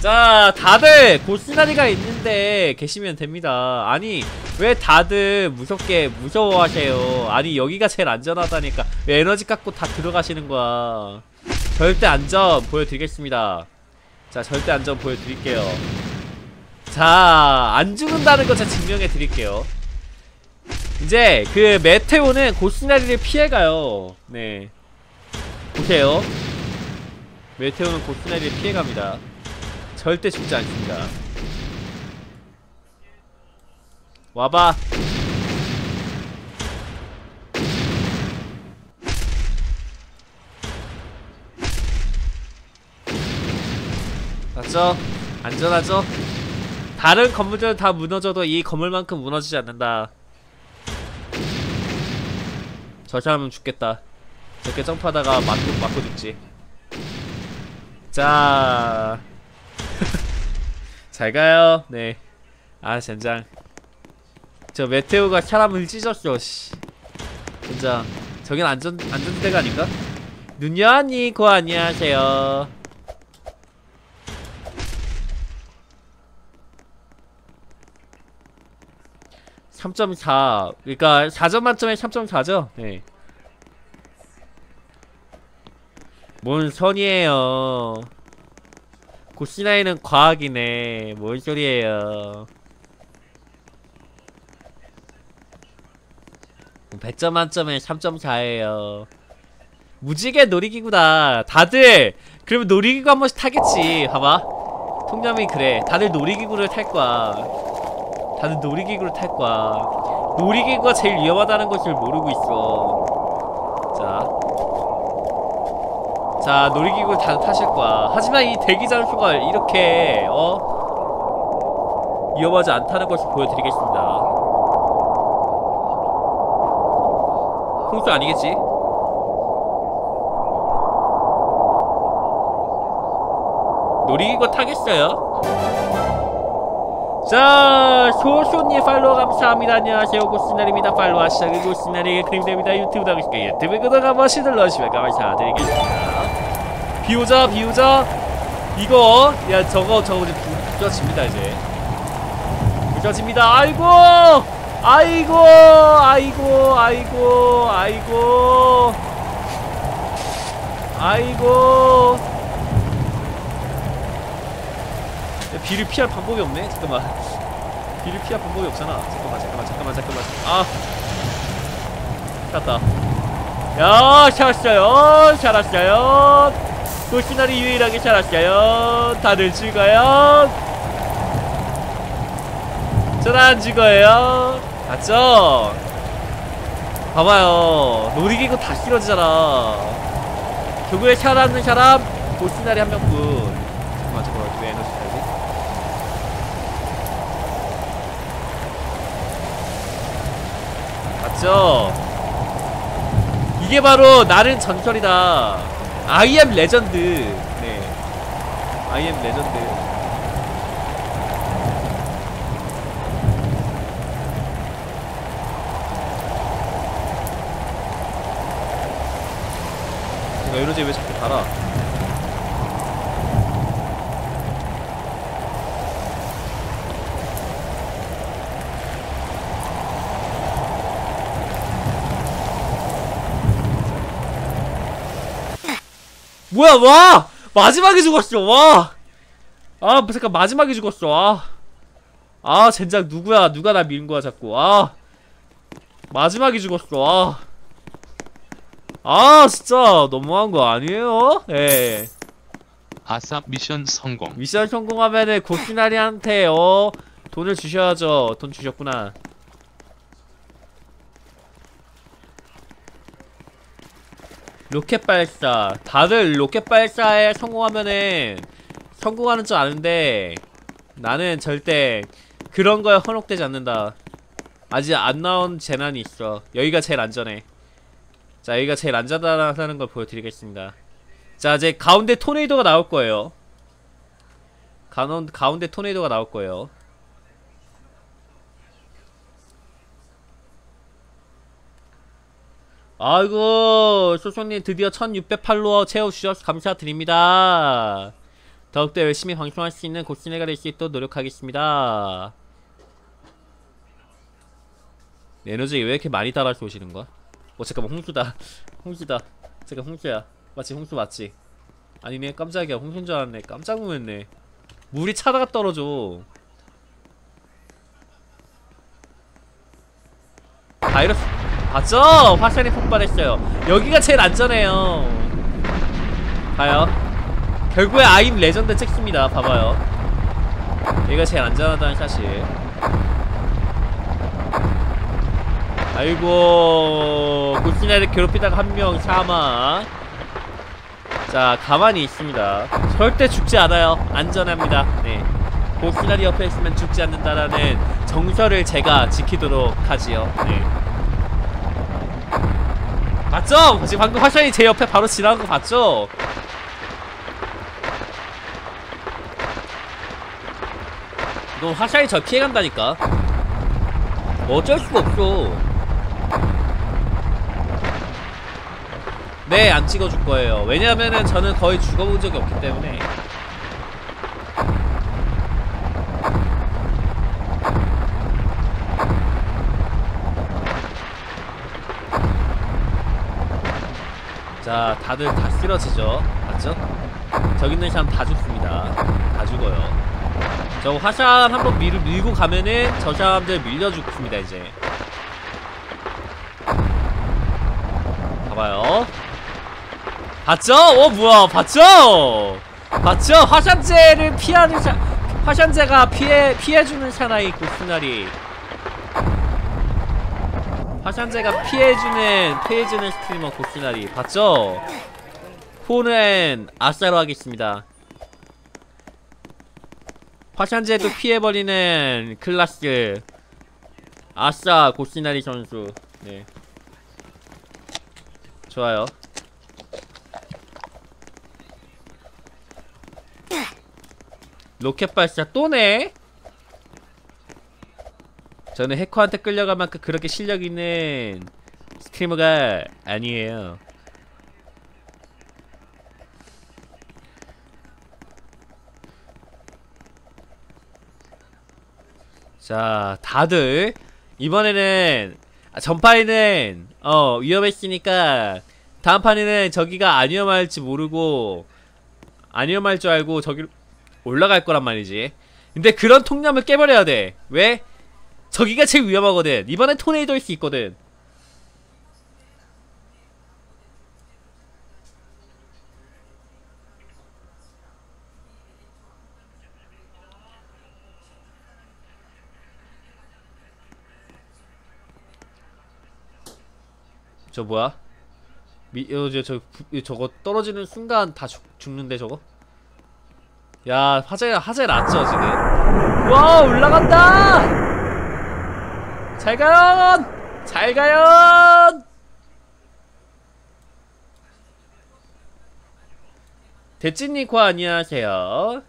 자 다들 고스나리가 있는데 계시면 됩니다. 아니 왜 다들 무섭게 무서워하세요? 아니 여기가 제일 안전하다니까. 왜 에너지 깎고 다 들어가시는 거야? 절대 안전 보여드리겠습니다. 자 절대 안전 보여드릴게요. 자 안 죽는다는 거 제가 증명해 드릴게요. 이제 그 메테오는 고스나리를 피해가요. 네. 보세요. 메테오는 고스나리를 피해갑니다 절대 죽지 않습니다. 와봐. 맞죠? 안전하죠? 다른 건물들은 다 무너져도 이 건물만큼 무너지지 않는다. 저 사람은 죽겠다. 저렇게 점프하다가 맞고, 맞고 죽지. 자... 잘 가요. 네 아 젠장. 저 메테오가 사람을 찢었어 씨. 젠장. 저긴 안전, 안전대가 아닌가? 눈여니 고 안녕하세요. 3.4 그러니까 4점 만점에 3.4죠? 네. 뭔 선이에요 고시나이는 과학이네. 뭔 소리예요? 100점 만점에 3.4예요. 무지개 놀이기구다. 다들! 그러면 놀이기구 한 번씩 타겠지. 봐봐. 통념이 그래. 다들 놀이기구를 탈 거야. 다들 놀이기구를 탈 거야. 놀이기구가 제일 위험하다는 것을 모르고 있어 자, 자 놀이기구 다 타실 거야 하지만 이 대기 장소가 이렇게 어 위험하지 않다는 것을 보여드리겠습니다 홍수 아니겠지? 놀이기구 타겠어요? 자, 소소님 팔로우 감사합니다. 안녕하세요. 고스나리입니다. 팔로우 하시작은 고스나리의 그림됩니다. 유튜브 당시까 유튜브 구독 한 번씩 눌러주시면 감사드리겠습니다. 비오자, 비오자. 이거, 야, 저거, 저거 이제 부, 부서집니다, 이제. 부서집니다. 아이고! 아이고! 아이고! 아이고! 아이고! 아이고! 비를 피할 방법이 없네. 잠깐만. 비를 피할 방법이 없잖아. 잠깐만, 잠깐만, 잠깐만, 잠깐만. 아, 갔다. 야, 살았어요. 살았어요. 돌시나리 유일하게 살았어요. 다들 죽어요. 전안 죽어요. 맞죠? 봐봐요. 놀이기구 다 싫어지잖아. 결국에 살아남는 사람 돌시나리 한 명뿐. 잠깐만, 잠깐만. 왜 에너지 타지? 맞죠? 이게 바로 나는 전설이다. Am 레전드. 네. Am 레전드. 내가 에너지 왜 자꾸 달아? 뭐야 와 마지막에 죽었어 와아 잠깐 마지막에 죽었어 아. 아 젠장 누구야 누가 나 미는 거야 자꾸 아 마지막에 죽었어 아. 아 진짜 너무한 거 아니에요? 예 아싸 미션 성공. 미션 성공하면은 고시나리한테 어 돈을 주셔야죠 돈 주셨구나 로켓 발사. 다들 로켓 발사에 성공하면은 성공하는 줄 아는데 나는 절대 그런 거에 헌혹되지 않는다. 아직 안 나온 재난이 있어. 여기가 제일 안전해. 자 여기가 제일 안전하다는 걸 보여드리겠습니다. 자 이제 가운데 토네이도가 나올 거예요. 가운, 가운데 토네이도가 나올 거예요 아이고 소소님 드디어 1600팔로워 채워주셔서 감사드립니다. 더욱더 열심히 방송할 수 있는 고시네가 될 수 있도록 노력하겠습니다. 에너지 왜 이렇게 많이 따라서 오시는 거야? 어 잠깐만 홍수다. 홍수다. 잠깐 홍수야. 맞지 홍수 맞지? 아니네 깜짝이야. 홍수인 줄 알았네. 깜짝 놀랐네. 물이 차다가 떨어져. 바이러스 봤죠? 화살이 폭발했어요. 여기가 제일 안전해요. 봐요. 결국에 아임 레전드 찍습니다. 봐봐요. 여기가 제일 안전하다는 사실. 아이고 구시나를 괴롭히다가 한 명 사망. 자 가만히 있습니다. 절대 죽지 않아요. 안전합니다. 네. 고시나리 옆에 있으면 죽지 않는다라는 정설을 제가 지키도록 하지요. 네 맞죠? 지금 방금 화션이 제 옆에 바로 지나간 거 봤죠? 이거 화살이 절 피해간다니까 뭐 어쩔 수가 없어 네 안 찍어줄 거예요 왜냐면은 저는 거의 죽어본 적이 없기 때문에 자 다들 다 쓰러지죠 맞죠? 저기 있는 사람 다 죽습니다 다 죽어요 저 화산 한번 밀, 밀고 가면은 저 사람들 밀려 죽습니다 이제 봐봐요 봤죠? 어 뭐야 봤죠? 봤죠? 화산재를 피하는 사 화산재가 피해 피해주는 사나이 고스나리 화산재가 피해주는 피해주는 스트리머 고스나리. 봤죠? 폰은 아싸로 하겠습니다. 화산재도 피해버리는 클라스. 아싸 고시나리 선수. 네. 좋아요. 로켓 발사 또네 저는 해커한테 끌려갈 만큼 그렇게 실력 있는 스트리머가 아니에요 자, 다들 이번에는 아, 전판에는 어 위험했으니까 다음 판에는 저기가 안 위험할지 모르고 안 위험할 줄 알고 저기 올라갈 거란 말이지. 근데 그런 통념을 깨버려야 돼. 왜? 저기가 제일 위험하거든. 이번엔 토네이도일 수 있거든. 저 뭐야? 미, 어, 저, 저, 부- 저거 떨어지는 순간 다 죽, 죽는데 저거? 야, 화재, 화재 났죠, 지금? 와, 올라간다! 잘 가요! 잘 가요! 대찐니코 안녕하세요.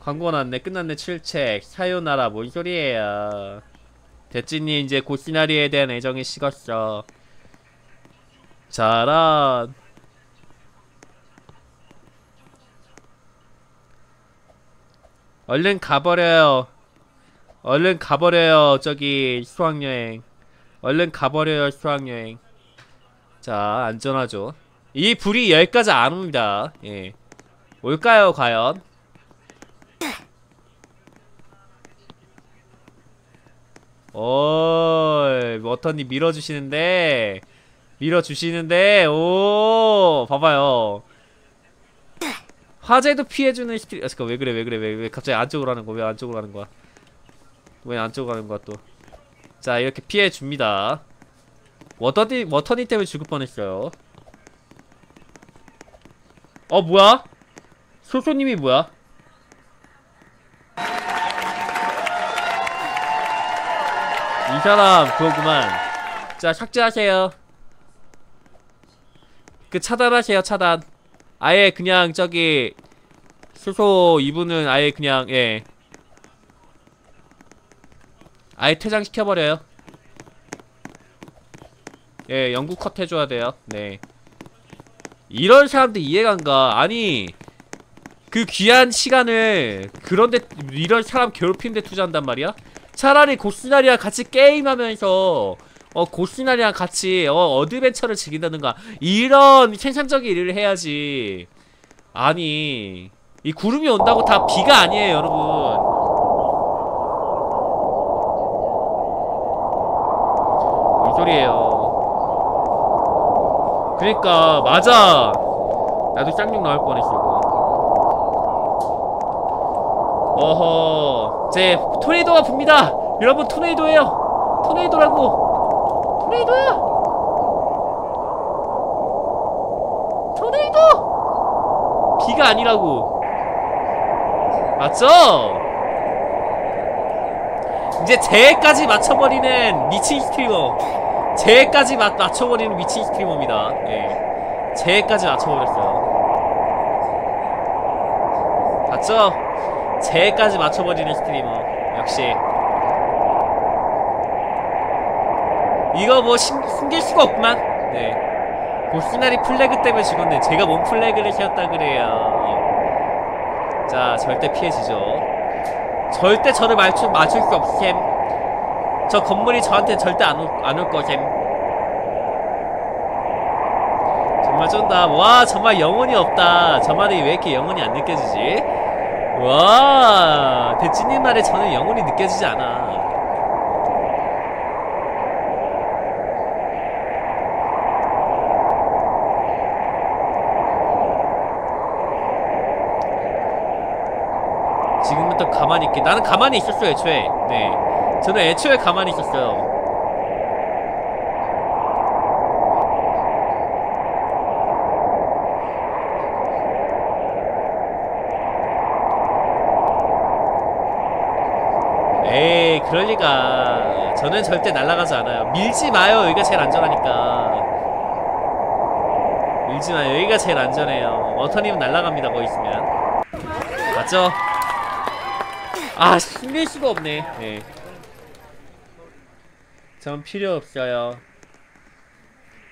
광고 났네, 끝났네, 7책. 사요나라, 뭔 소리예요. 대찐이 이제 고 시나리에 대한 애정이 식었어. 잘한. 얼른 가버려요. 얼른 가버려요. 저기 수학여행. 얼른 가버려요 수학여행. 자 안전하죠. 이 불이 여기까지 안 옵니다. 예. 올까요 과연? 오, 워터님 밀어주시는데, 밀어주시는데, 오, 봐봐요. 화재도 피해주는 스킬, 아, 잠깐, 왜 그래, 왜 그래, 왜, 왜 갑자기 안쪽으로 하는 거야? 왜 안쪽으로 하는 거야? 왜 안쪽으로 하는 거야, 또? 자, 이렇게 피해 줍니다. 워터니, 워터니 때문에 죽을 뻔했어요. 어, 뭐야? 소소님이 뭐야? 이 사람 그거구만 자 삭제하세요 그 차단하세요 차단 아예 그냥 저기 수소 이분은 아예 그냥 예 아예 퇴장시켜버려요 예 영구 컷 해줘야 돼요 네 이런 사람들 이해가 안 가. 아니 그 귀한 시간을 그런데 이런 사람 괴롭히는데 투자한단 말이야? 차라리 고스나리랑 같이 게임하면서 어 고스나리랑 같이 어 어드벤처를 즐긴다든가 이런 생산적인 일을 해야지. 아니 이 구름이 온다고 다 비가 아니에요, 여러분. 뭔 소리예요? 그니까 맞아. 나도 쌍욕 나올 뻔했어 이거. 어허, 제 토네이도가 붑니다. 여러분 토네이도예요. 토네이도라고. 토네이도야. 토네이도. 비가 아니라고. 맞죠? 이제 재해까지 맞춰버리는 미친 스트리머. 재해까지 맞, 맞춰버리는 미친 스트리머입니다. 예. 재해까지 맞춰버렸어요. 봤죠? 재해까지 맞춰버리는 스트리머. 역시. 이거 뭐 심, 숨길 수가 없구만. 네. 고스나리 플래그 때문에 죽었네. 제가 뭔 플래그를 세웠다 그래요. 자, 절대 피해지죠. 절대 저를 맞출, 맞출 수 없셈. 저 건물이 저한테 절대 안 올, 안올 거셈. 정말 쩐다. 와, 정말 영혼이 없다. 저 말이 왜 이렇게 영혼이 안 느껴지지? 와, 대치님 말에 저는 영혼이 느껴지지 않아. 지금부터 가만히 있게. 나는 가만히 있었어요, 애초에. 네. 저는 애초에 가만히 있었어요. 에이, 그럴 리가. 저는 절대 날아가지 않아요. 밀지 마요. 여기가 제일 안전하니까. 밀지 마요. 여기가 제일 안전해요. 워터님은 날아갑니다. 거기 있으면. 맞죠? 아, 숨길 수가 없네. 네. 전 필요 없어요.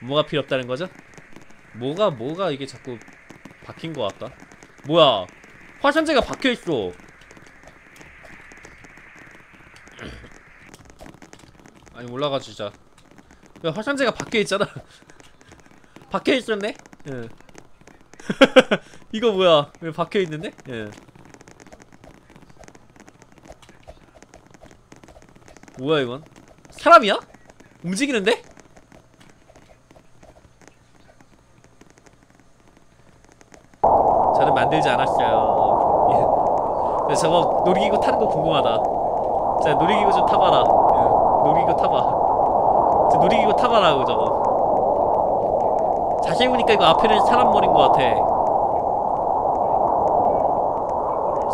뭐가 필요 없다는 거죠? 뭐가 뭐가 이게 자꾸 박힌 것 같다. 뭐야? 화산재가 박혀 있어. 아니 올라가 주자. 야 화산재가 박혀 있잖아. 박혀 있었네? 예. 이거 뭐야? 왜 박혀 있는데? 예. 뭐야 이건? 사람이야? 움직이는데? 저는 만들지 않았어요. 예. 저거 놀이기구 타는 거 궁금하다. 자 놀이기구 좀 타봐라. 예. 놀이기구 타봐. 저 놀이기구 타봐라고 저거. 자세히 보니까 이거 앞에는 사람 머리인 것 같아.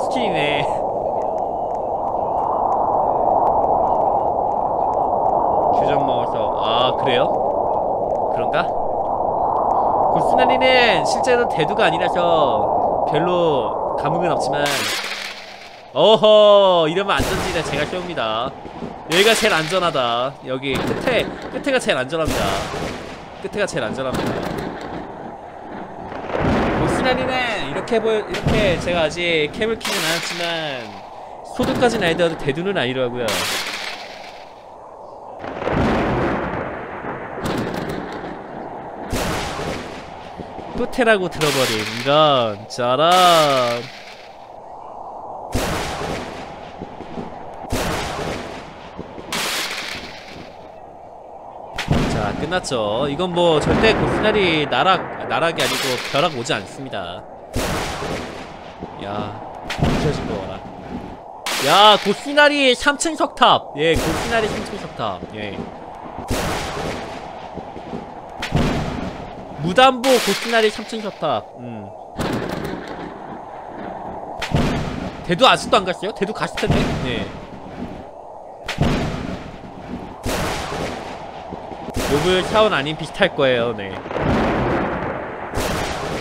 스킨이네. 규정 먹어서 아 그래요? 그런가? 실제로 대두가 아니라서 별로 감흥은 없지만 어허 이러면 안전지대 제가 세웁니다. 여기가 제일 안전하다. 여기 끝에 끝에가 제일 안전합니다. 끝에가 제일 안전합니다. 고스나리는 이렇게 보 이렇게 제가 아직 캠을 키진 않았지만 소득까지는 아니더라도 대두는 아니더라고요 끝에라고 들어버린 이런 저런. 자 끝났죠. 이건 뭐 절대 고스날이 나락 나락이 아니고 벼락 오지 않습니다. 야 부셔진 거 봐라. 야 고스날이 3층 석탑. 예 고스날이 3층 석탑. 예 무담보 고스나리 3층 석탑 음. 대두 아직도 안 갔어요? 대두 갔을 텐데 네 로블 사원 아닌 비슷할 거예요 네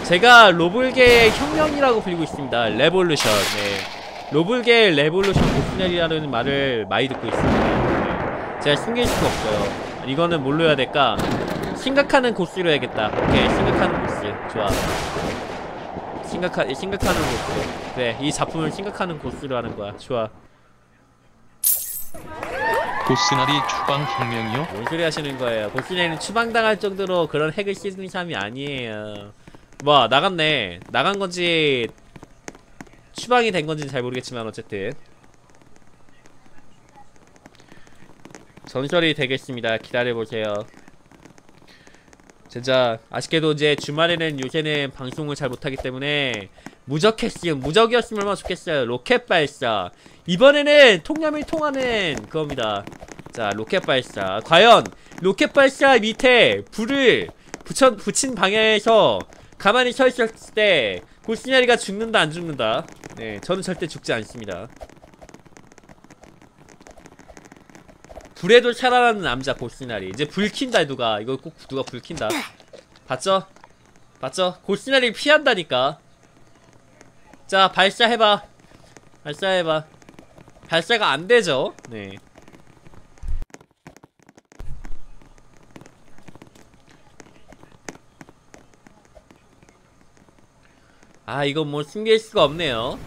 제가 로블계의 혁명이라고 불리고 있습니다 revolution 네 로블계의 revolution 고스나리라는 말을 많이 듣고 있습니다 네. 제가 숨길 수가 없어요 이거는 뭘로 해야 될까? 생각하는 고스로 해야겠다. 오케이, 생각하는 고스. 좋아. 심각하, 심각하는 고스. 그래, 이 작품을 심각하는 고스로 하는 거야. 좋아. 고스나리 추방 혁명이요? 뭔 소리 하시는 거예요? 보스네는 추방당할 정도로 그런 핵을 씻는 사람이 아니에요. 뭐 나갔네. 나간 건지 추방이 된 건지는 잘 모르겠지만 어쨌든 전설이 되겠습니다. 기다려 보세요. 진짜 아쉽게도 이제 주말에는 요새는 방송을 잘 못하기 때문에 무적했으면 무적이었으면 얼마나 좋겠어요. 로켓 발사. 이번에는 통념이 통하는 그겁니다. 자, 로켓 발사. 과연 로켓 발사 밑에 불을 붙여, 붙인 방향에서 가만히 서 있었을 때 고스나리가 죽는다 안 죽는다. 네, 저는 절대 죽지 않습니다. 불에도 살아나는 남자 고스나리. 이제 불 킨다 누가. 이거 꼭 누가 불 킨다. 봤죠? 봤죠? 고스나리 피한다니까. 자, 발사해봐. 발사해봐. 발사가 안 되죠? 네. 아, 이건 뭐 숨길 수가 없네요.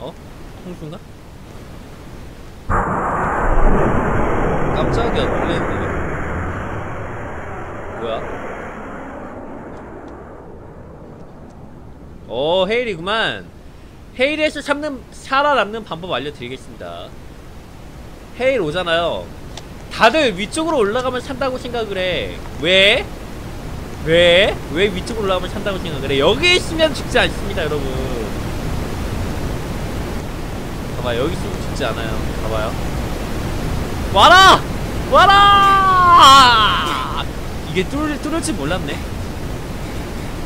어? 홍수인가? 깜짝이야, 놀랬네. 뭐야? 오, 헤일이구만. 헤일에서 참는, 살아남는 방법 알려드리겠습니다. 헤일 오잖아요. 다들 위쪽으로 올라가면 산다고 생각을 해. 왜? 왜? 왜 위쪽으로 올라가면 산다고 생각을 해? 여기 있으면 죽지 않습니다, 여러분. 봐봐, 여기 있으면 죽지 않아요. 봐봐요. 와라! 와라! 이게 뚫을, 뚫을 줄 몰랐네.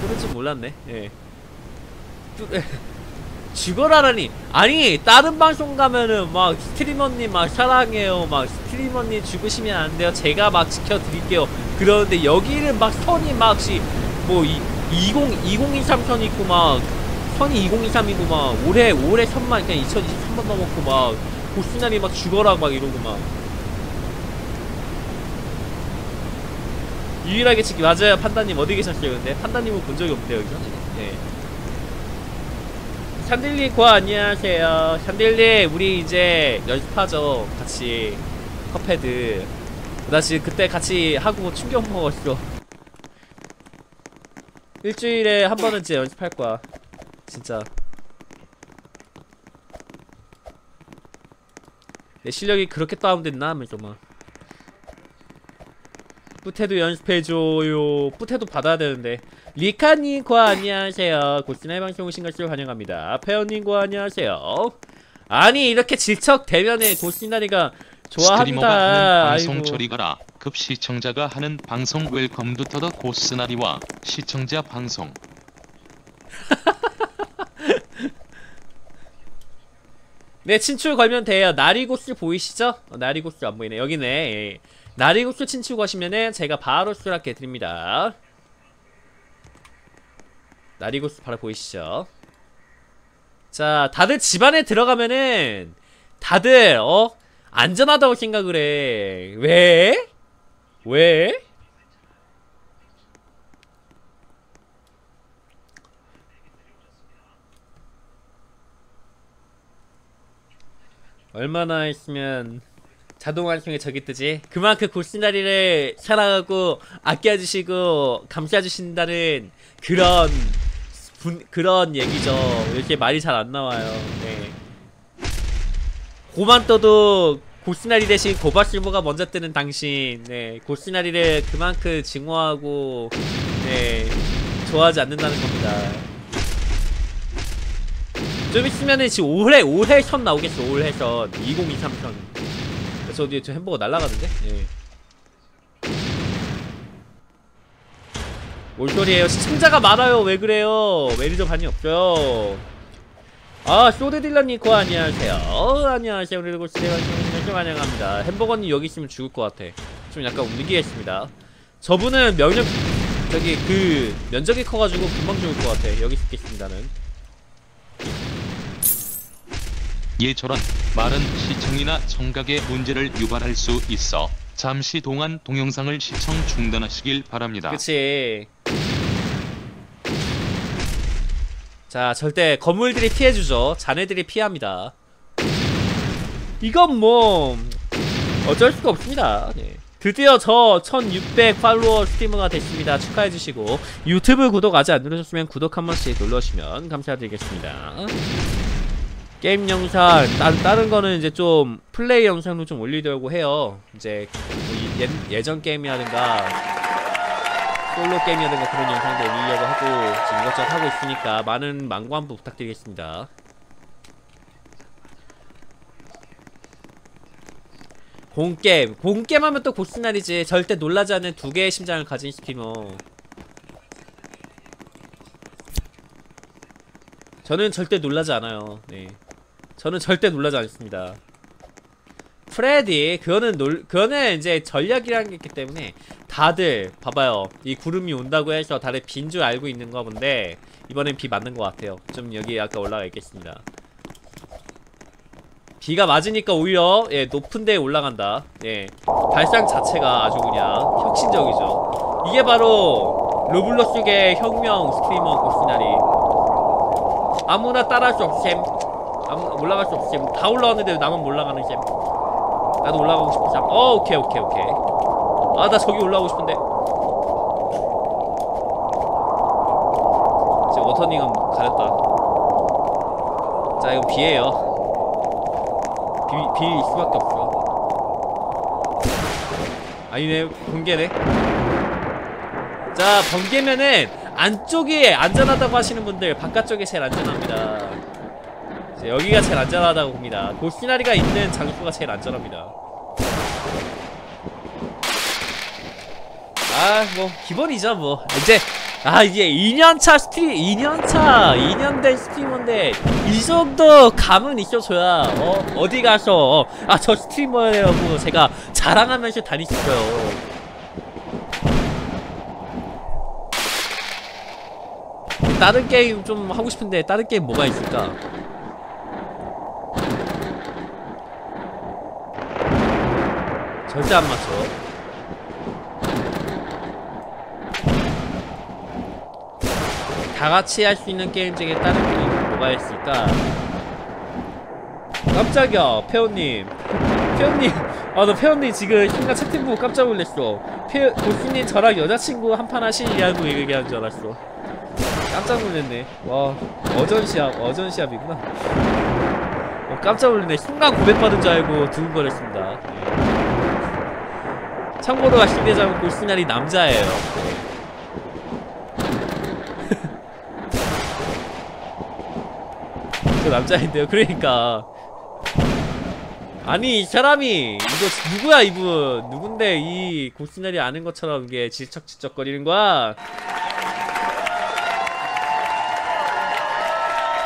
뚫을 줄 몰랐네. 예. 뚫, 죽어라라니. 아니, 다른 방송 가면은 막 스트리머님 막 사랑해요. 막 스트리머님 죽으시면 안 돼요. 제가 막 지켜드릴게요. 그러는데 여기는 막 선이 막시 뭐 이, 20, 2023 선이 있고 막 선이 2023이고 막 올해 올해 선만 그냥 2023만 넘었고 막 보스날이 막 죽어라 막 이러고 막. 유일하게 지금 맞아요 판다님 어디 계셨어요 근데? 판다님은 본 적이 없대요 여기서? 네. 샨딜리 고 안녕하세요. 샨딜리 우리 이제 연습하죠 같이. 컵헤드. 나 지금 그때 같이 하고 충격 먹었어. 일주일에 한 번은 진짜 연습할 거야 진짜. 내 실력이 그렇게 다운됐나? 하면서 막. 뿌테도 연습해줘요. 뿌테도 받아야 되는데. 리카님 과 안녕하세요. 고스나이 방송 오신 것을 환영합니다. 페어님 과 안녕하세요. 아니 이렇게 질척 대면에 고스나리가 좋아합니다 방송 아이고. 저리 가라. 급 시청자가 하는 방송 welcome to the 고스나리와 시청자 방송. 네 친출 걸면 돼요 나리고스 보이시죠? 어, 나리고스 안 보이네 여기네 예. 나리고스 친출 거시면은 제가 바로 수락해 드립니다 나리고스 바로 보이시죠? 자 다들 집안에 들어가면은 다들 어? 안전하다고 생각을 해 왜? 왜? 얼마나 있으면 자동 완성에 적이 뜨지? 그만큼 고스나리를 사랑하고 아껴주시고 감싸주신다는 그런 분, 그런 얘기죠. 이렇게 말이 잘 안 나와요. 네. 고만 떠도 고스나리 대신 고바실버가 먼저 뜨는 당신. 네. 고스나리를 그만큼 증오하고 네. 좋아하지 않는다는 겁니다. 좀 있으면은 지금 올해 올해 선 나오겠어. 올해 선 2023선 저 뒤에 저 햄버거 날라가는데? 예. 뭘 소리예요. 시청자가 많아요. 왜 그래요? 매니저 반이 없어요. 아 쇼데딜라님 거 안녕하세요. 어, 안녕하세요. 우리 고스테이님 좀 환영합니다. 햄버거님 여기 있으면 죽을 것 같아. 좀 약간 움직이겠습니다. 저분은 면역 저기 그 면적이 커가지고 금방 죽을 것 같아. 여기 있겠습니다는 얘처럼 말은 시청이나 청각에 문제를 유발할 수 있어. 잠시 동안 동영상을 시청 중단하시길 바랍니다. 그치. 자 절대 건물들이 피해주죠. 자네들이 피합니다. 이건 뭐 어쩔 수가 없습니다. 네. 드디어 저 1600 팔로워 스트리머가 됐습니다. 축하해주시고. 유튜브 구독 아직 안 누르셨으면 구독 한 번씩 눌러주시면 감사드리겠습니다 게임 영상 다른, 다른 거는 이제 좀 플레이 영상도 좀 올리려고 해요. 이제 뭐 예, 예전 게임이라든가 솔로 게임이라든가 그런 영상도 올리려고 하고 지금 이것저것 하고 있으니까 많은 망고 한번 부탁드리겠습니다. 공게임 공게임 하면 또 고스날이지. 절대 놀라지 않는 두 개의 심장을 가진 스트리머. 저는 절대 놀라지 않아요. 네 저는 절대 놀라지 않습니다. 프레디 그거는 놀 그거는 이제 전략이라는 게 있기 때문에 다들 봐봐요. 이 구름이 온다고 해서 다들 빈 줄 알고 있는 거 본데 이번엔 비 맞는 것 같아요. 좀 여기 아까 올라가 있겠습니다. 비가 맞으니까 오히려 예 높은 데에 올라간다. 예. 발상 자체가 아주 그냥 혁신적이죠. 이게 바로 로블록스계 혁명 스트리머 고스나리. 아무나 따라할 수 아무 올라갈 수 없셈 다 올라왔는데 왜 나만 못 올라가는 셈? 나도 올라가고 싶은 사람. 어 오케이 오케이 오케이. 아 나 저기 올라가고 싶은데. 이제 워터닝은 가렸다. 자 이거 비에요. 비, 비일 수밖에 없어. 아니네 번개네. 자 번개면은 안쪽이 안전하다고 하시는 분들 바깥쪽이 제일 안전합니다. 자, 여기가 제일 안전하다고 봅니다. 고시나리가 있는 장소가 제일 안전합니다. 아 뭐 기본이죠 뭐. 이제 아 이게 2년차 스트리 2년차 2년 된 스트리머인데 이 정도 감은 있어줘야 어 어디 가서 아저 스트리머라고 제가 자랑하면서 다닐 수 있어요 다른 게임 좀 하고 싶은데 다른 게임 뭐가 있을까 절대 안 맞춰 다 같이 할 수 있는 게임 중에 다른 게임 뭐가 있을까? 깜짝이야, 페어님. 페어님, 아, 나 페어님 지금 순간 채팅 보고 깜짝 놀랐어. 페어, 고수님 저랑 여자친구 한 판 하시냐고 얘기하는 줄 알았어. 깜짝 놀랐네. 와, 어전시합, 어전시합이구나. 어, 깜짝 놀랐네. 순간 고백받은 줄 알고 두근거렸습니다. 네. 참고로 가시대장은 고수날이 남자예요. 네. 저 남자인데요. 그러니까 아니 이 사람이 이거 누구야 이분 누군데 이 고시나리 아는 것처럼 이게 질척질척거리는 거야?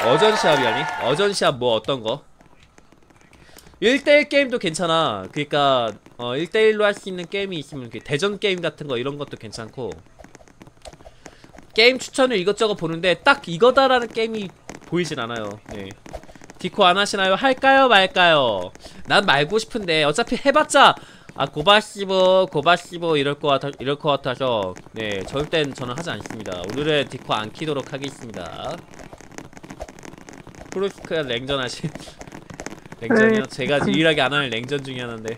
어전 시합이 아니? 어전 시합 뭐 어떤 거? 1대1 게임도 괜찮아. 그니까, 어, 1대1로 할 수 있는 게임이 있으면, 그 대전 게임 같은 거, 이런 것도 괜찮고. 게임 추천을 이것저것 보는데, 딱 이거다라는 게임이 보이진 않아요. 네. 디코 안 하시나요? 할까요? 말까요? 난 말고 싶은데 어차피 해봤자 아 고바시보 고바시보 이럴 것 같아 이럴 것 같아서 네 절대 저는 하지 않습니다. 오늘은 디코 안 키도록 하겠습니다. 프로스크야 냉전 하시 냉전이요? 제가 유일하게 안 하는 냉전 중에 하나인데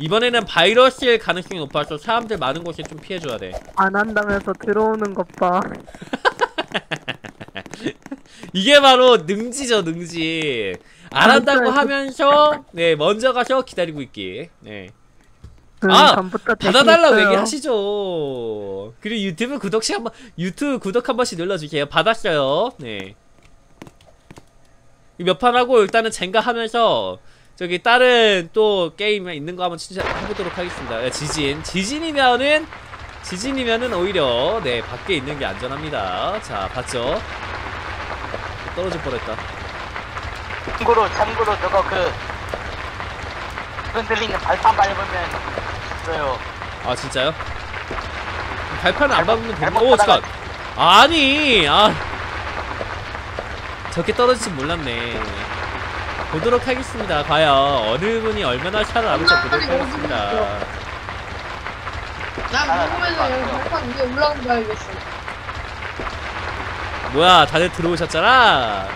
이번에는 바이러스일 가능성이 높아서 사람들 많은 곳에 좀 피해줘야 돼. 안 한다면서 들어오는 것 봐. 이게 바로 능지죠 능지. 안 한다고 하면서 네 먼저 가서 기다리고 있기. 네. 그 아, 받아달라고. 얘기하시죠. 그리고 유튜브 구독시 한번 유튜브 구독 한 번씩 눌러주세요. 받았어요. 네 몇 판 하고 일단은 젠가 하면서 저기 다른 또 게임 있는 거 한번 해보도록 하겠습니다. 야, 지진. 지진이면은 지진이면은 오히려 네 밖에 있는 게 안전합니다. 자 봤죠? 떨어질 뻔했다. 참고로 참고로 저거 그 흔들리는 발판 밟으면 있어요. 아 진짜요? 발판을 안 밟으면 되는 오 잠깐. 아니 아. 저렇게 떨어질 줄 몰랐네 보도록 하겠습니다. 과연 어느 분이 얼마나 차를 아는지 보도록 하겠습니다. 나 궁금해서 여기 위에 올라온 줄 알겠어. 뭐야 다들 들어오셨잖아.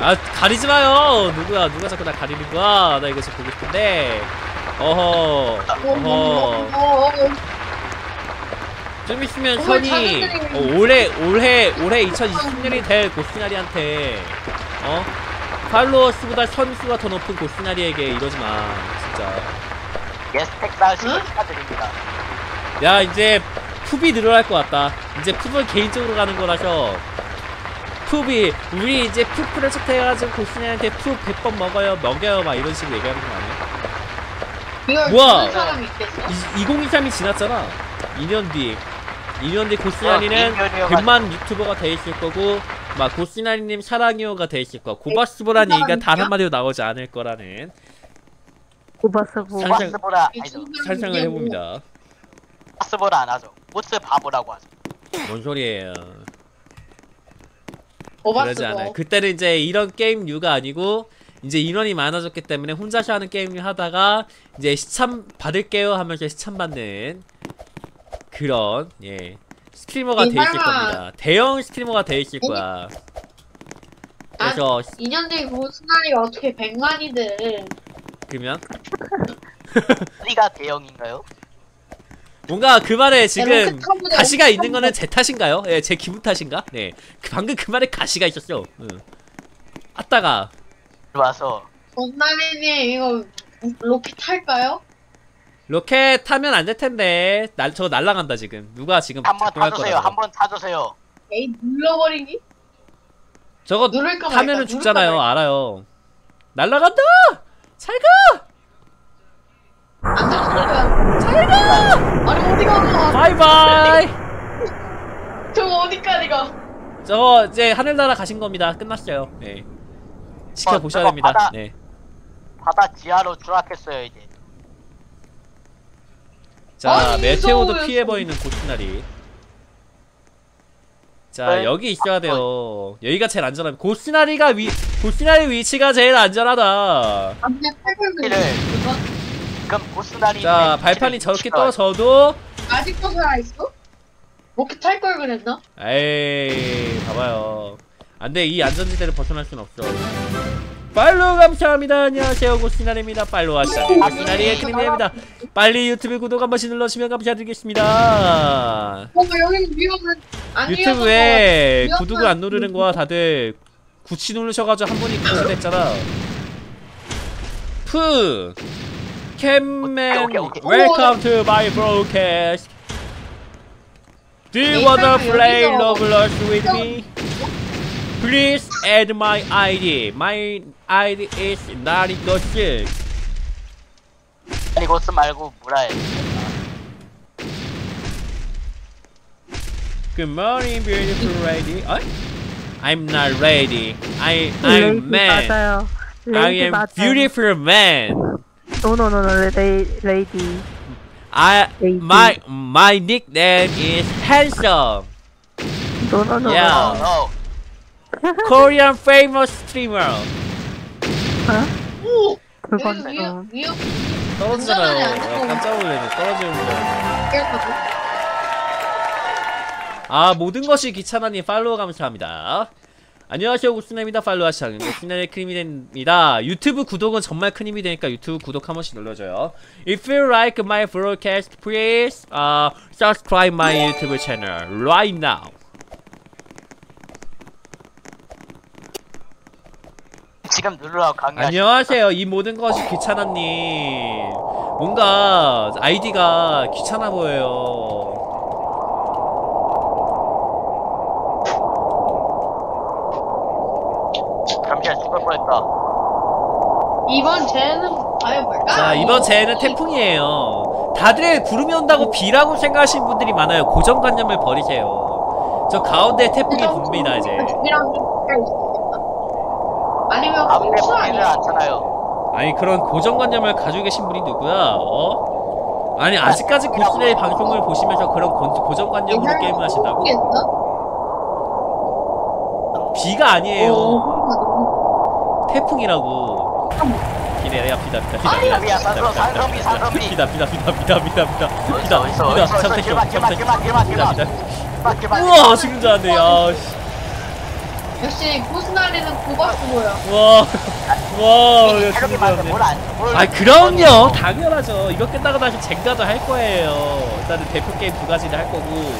아 가리지 마요. 누구야 누가 자꾸 나 가리는 거야? 나 이거 좀 보고 싶은데. 어허 어, 어허. 어, 어, 어. 좀 있으면 선이 어, 올해 올해 올해 2020년이 될 고스나리한테 어 팔로워스보다 선수가 더 높은 고스나리에게 이러지 마 진짜 응? 축하드립니다. 야 이제 푸비 늘어날 것 같다 이제 푸은 개인적으로 가는 거라서 푸비 우리 이제 푸 프로젝트 해가지고 고스나리한테 푸 100번 먹어요 먹여요 막 이런 식으로 얘기하는 거 아니야? 뭐야? 듣는 사람이 있겠어? 이, 2023이 지났잖아 2년 뒤 2년 뒤 고스나리는 어. 100만 유튜버가 돼 있을 거고 막 고스나리님 사랑해요가 돼 있을 거 고바스보란 그 얘기가 단? 한마디도 나오지 않을 거라는 고바스보. 상- 바스보라 이 아니죠. 순간 상상을 뭐- 해봅니다 바스보라 안 하죠. 모스 바보라고 하죠. 뭔 소리예요 뭐 그러지 않아요. 뭐. 그때는 이제 이런 게임류가 아니고 이제 인원이 많아졌기 때문에 혼자서 하는 게임류 하다가 이제 시참 받을게요 하면서 시참 받는 그런 예 스트리머가 돼 있을 겁니다. 대형 스트리머가 돼 있을 거야. 그래서 2년 뒤에 고스나리가 어떻게 100만이든 그러면 우리가 대형인가요? 뭔가 그 말에 지금 로켓하고도 가시가 있는 거는 제 탓인가요? 예, 제 기분 탓인가? 네. 그 방금 그 말에 가시가 있었어. 응. 아따가 들어와서 고스나리님 이거 로켓 탈까요? 로켓 타면 안 될 텐데 날 저거 날라간다 지금. 누가 지금 한번 타주세요. 한번 타주세요. 에이 눌러버리기? 저거 누를까 말까, 타면은 누를까 죽잖아요. 말까. 알아요. 날라간다. 잘 가. 잘 가! 아니 어디가? 바이바이. 저거 어디까지 가? 저거 이제 하늘나라 가신 겁니다. 끝났어요. 네. 지켜보셔야 어, 됩니다. 바다- 네. 바다 지하로 추락했어요 이제. 자, 메테오도. 피해버리는 고스나리. 자, 네. 여기 있어야 돼요. 여기가 제일 안전합니다. 고스나리가 위, 고스나리 위치가 제일 안전하다. 안돼 보스나리. 자, 발판이 저렇게 떨어져도, 아직도 살아 있어? 로켓 탈 걸 그랬나? 에이, 봐봐요. 안 돼, 이 안전지대를 벗어날 순 없어. 팔로우 감사합니다. 안녕하세요. 고스나리입니다. 팔로우 하시죠. 고스나리의 크림입니다. 빨리 유튜브 구독 한 번씩 눌러주시면 감사드리겠습니다. 어 여기는 위험한 유튜브에 구독을 안 누르는 거야 다들 구치 누르셔가지고 한 분이 구치 됐잖아 푸 캠맨. 웰컴 투 마이 브로드캐스트 Do you 네, wanna 여기서- play Roblox with me? Please add my ID. My ID is 나리거스. 아니 고스 말고 뭐라 해. Good morning, beautiful lady. 어? I'm not ready. I I'm 레이디 man. 맞아요. I 레이디 am 맞아요. beautiful man. 노노노노 레이 레이디. I Lady. my my nickname is handsome. 노노노. Yeah. 어, 어. Korean famous streamer. 오! 그건 여기서 위험 좀 위험 떨어지잖아요. 야, 깜짝 놀래네. 떨어지는 거. 깨끗하고 아 모든 것이 귀찮아니 팔로우 감사합니다. 안녕하세요 고스나입니다. 팔로우 하시죠. 고스나의 큰 힘이 됩니다. 유튜브 구독은 정말 큰 힘이 되니까 유튜브 구독 한 번씩 눌러줘요. If you like my broadcast, please uh, subscribe my YouTube channel right now. 지금 누르라고 강요하시. 안녕하세요. 이 모든 것이 귀찮아님. 뭔가 아이디가 귀찮아 보여요. 잠시만 죽을 뻔했다. 이번 쟤는 아유 말까? 자 이번 재해는 태풍이에요. 다들 구름이 온다고 비라고 생각하시는 분들이 많아요. 고정관념을 버리세요. 저 가운데 태풍이 붑니다 이제. 이랑. 아무데 보이는 아니야? 않잖아요. 아니 그런 고정관념을 가지고 계신 분이 누구야? 어? 아니 아직까지 고스레이 방송을 보시면서 그런 고, 고정관념으로 게임을 하신다고? 비가 아니에요. 어, 태풍이라고 비례야 비다 비다 비다 아니야, 비다 산소미, 산소미, 산소미. 비다 비다 비다 비다 비다 비다 비다 어디서, 비다 어디서, 잠깐 어디서, 길막, 잠깐 길막, 길막, 길막, 비다 길막. 비다 맞게 우와 지금 잘하네 야 씨. 역시 고스나리는 고바스보야. 와, 와, 이미 야, 체력이 진짜 잘하네. 뭘안 뭘 아, 그럼요. 당연하죠. 이거 끝나고 나서 젠가도 할 거예요. 일단은 대표 게임 두 가지를 할 거고.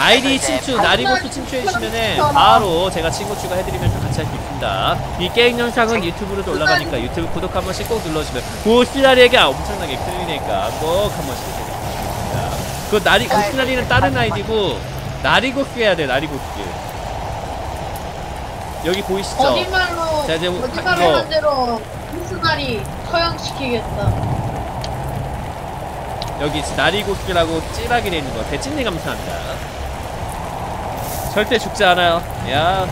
아이디 네, 친추, 네. 나리고스 친추해주시면은 바로 제가 친구 추가해드리면서 같이 할 수 있습니다. 이 게임 영상은 유튜브로도 올라가니까 유튜브 구독 한 번씩 꼭 눌러주시면 고시나리에게 엄청나게 큰일이니까 꼭 한 번씩 해주시겠습니다. 그 나리, 고시나리는 다른 아이디고 나리고스 해야 돼, 나리고스. 여기 보이시죠? 거짓말로 자, 이제 뭐- 거짓말을 이거. 한 대로 고스나리 처형시키겠다. 여기 나리고스라고 찌라기 되어 있는 거 대찐님 감사합니다 절대 죽지 않아요 야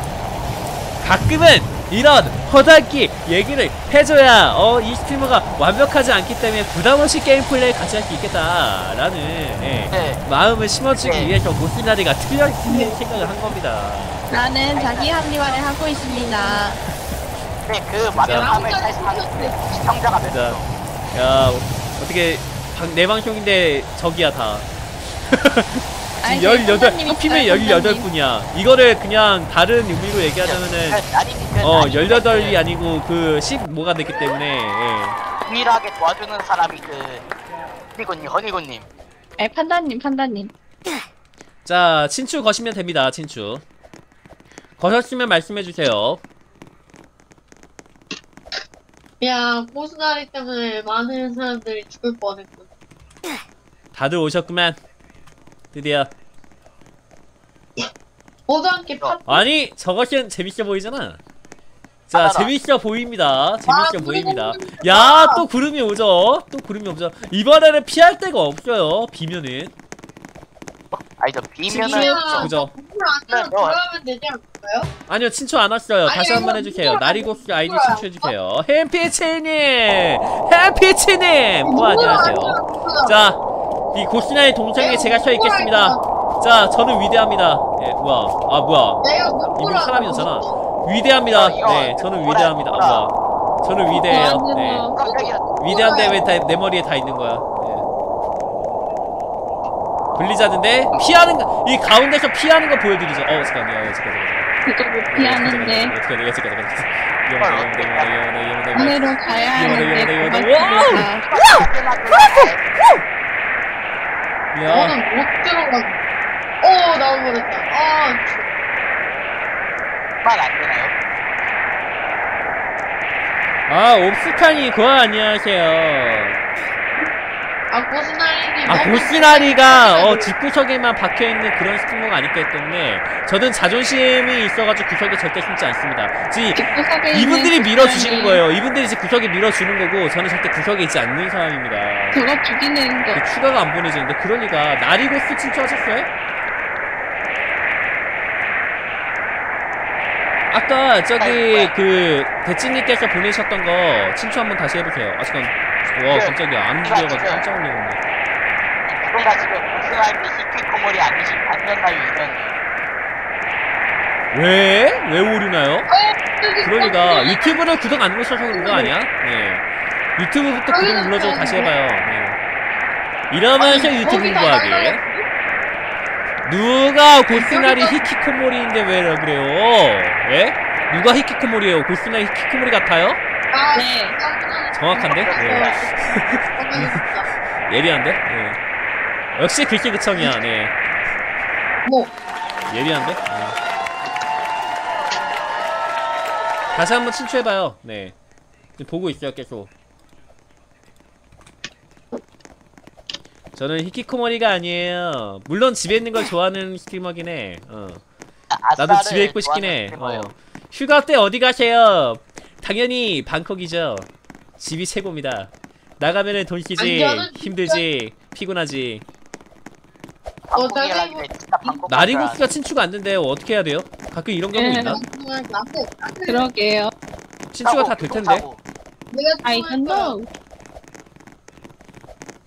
가끔은 이런 허당기 얘기를 해줘야 어이 스트리머가 완벽하지 않기 때문에 부담없이 게임 플레이 같이 할 수 있겠다라는 예, 네. 마음을 심어주기 네. 위해서 모스나리가 틀려 생각을 한 겁니다 나는 자기 합리화를 하고 있습니다. 네, 그 완벽함을 시청자가 됐어. 야 어떻게 방- 내 방송인데 적이야 다 아니, 지금 18, 선생님이 하필이면 있어요, 선생님. 18분이야. 이거를 그냥 다른 의미로 얘기하자면은, 아니, 그 어, 아니, 18이 그 아니고 그 15가 됐기 때문에, 예. 동일하게 도와주는 사람이 그 허니군님, 허니군님. 네, 판다님, 판다님. 자, 친추 거시면 됩니다, 친추. 거셨으면 말씀해주세요. 야 고스나리 때문에 많은 사람들이 죽을 뻔했군. 다들 오셨구만. 드디어. 모두 함께 파. 아니, 저것은 재밌어 보이잖아. 자. 재밌어 보입니다. 재밌어 아, 보입니다. 야. 또 구름이 오죠? 또 구름이 오죠? 이번에는 피할 데가 없어요, 비면은. 아니, 저 비면은 지금 그죠? 안으로 네, 뭐. 되지 않을까요? 아니요 친추 안 왔어요. 다시 아니, 한 번 이거 해주세요. 누구야? 나리고스 아이디? 친추해주세요. 햄피치님! 햄피치님! 뭐 안녕하세요. 자이 고스나의 동상에 제가 서 있겠습니다. 자 저는 위대합니다. 예 뭐야? 아 뭐야? 내가 이분 누구라? 사람이었잖아. 위대합니다. 이거 네 저는 위대합니다. 아. 뭐야? 저는 위대해요. 네. 깜짝이야. 위대한데 왜 내 머리에 다 있는 거야? 네. 블리자드인데 피하는 거, 이 가운데서 피하는 거 보여드리죠 어 잠깐만요 잠깐 잠깐 그거 못 피하는데. 어떻게 해야 돼? 어떻게 해야 돼? 위험하다, 위험하다, 위험하다, 위험하다, 위험하다. 하늘로 가야 하는데 이거다. 들어가. 야, 못 들어가. 어 나와버렸다. 아 말안 되나요? 아, 옵스칸이 그거 안녕하세요. 아 고스나리님. 아, 고스나리가, 어, 집구석에만 박혀있는 그런 스티머가 아니기 때문에, 저는 자존심이 있어가지고 구석에 절대 숨지 않습니다. 지금, 집구석에 이분들이 밀어주시는 거예요. 이분들이 이제 구석에 밀어주는 거고, 저는 절대 구석에 있지 않는 사람입니다. 그거 죽이는 거. 그 추가가 안 보내지는데, 그러니까, 나리고스 친추하셨어요? 아까 저기 그 대치님께서 보내셨던 거 친추 한번 다시 해보세요. 아 잠깐, 와 깜짝이야 안 움직여가지고 깜짝 놀랐네. 누군가 지금 우승하는데 히키코모리 아니신 반면나요 이런 왜? 왜 오류나요? 그러니까 유튜브를 구독 안 누르셔서 그런 거 아니야? 네. 유튜브부터 구독 눌러주고 다시 해봐요. 네. 이러면서 유튜브 공부하기. 누가 고스나리 히키코모리인데 왜 그래요? 예? 누가 히키코모리예요? 고스나리 히키코모리 같아요? 아, 네. 정확한데? 네. 놀랐어. 예리한데? 네. 역시 글씨구청이야, 네. 뭐 예리한데? 네. 다시 한번 친추해봐요, 네. 지금 보고 있어요, 계속. 저는 히키코모리가 아니에요. 물론 집에 있는 걸 좋아하는 스트리머긴 해. 어. 나도 집에 있고 싶긴 해. 어. 휴가 때 어디 가세요? 당연히 방콕이죠. 집이 최고입니다. 나가면은 돈 안전은 힘들지, 피곤하지. 방콕 나리고스가 친추가 안 된대요. 어떻게 해야 돼요? 가끔 이런 경우 네. 있나? 그러게요. 친추가 다 될 텐데. 내가 I don't know.